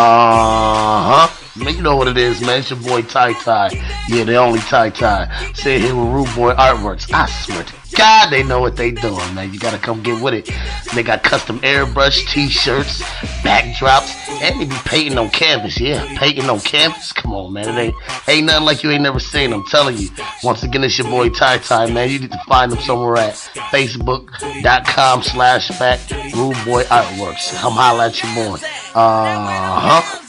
Uh huh. You know what it is, man. It's your boy Ty Ty. Yeah, the only Ty Ty. Sit here with Rudeboyz Artworks. I swear to God, they know what they doing, man. You gotta come get with it. They got custom airbrush t-shirts, backdrops, and they be painting on canvas. Yeah, painting on canvas. Come on, man. It ain't ain't nothing like you ain't never seen. I'm telling you. Once again, it's your boy Ty Ty, man. You need to find them somewhere at facebook.com slash back Rudeboyz Artworks. Come holla at your boy. Uh huh.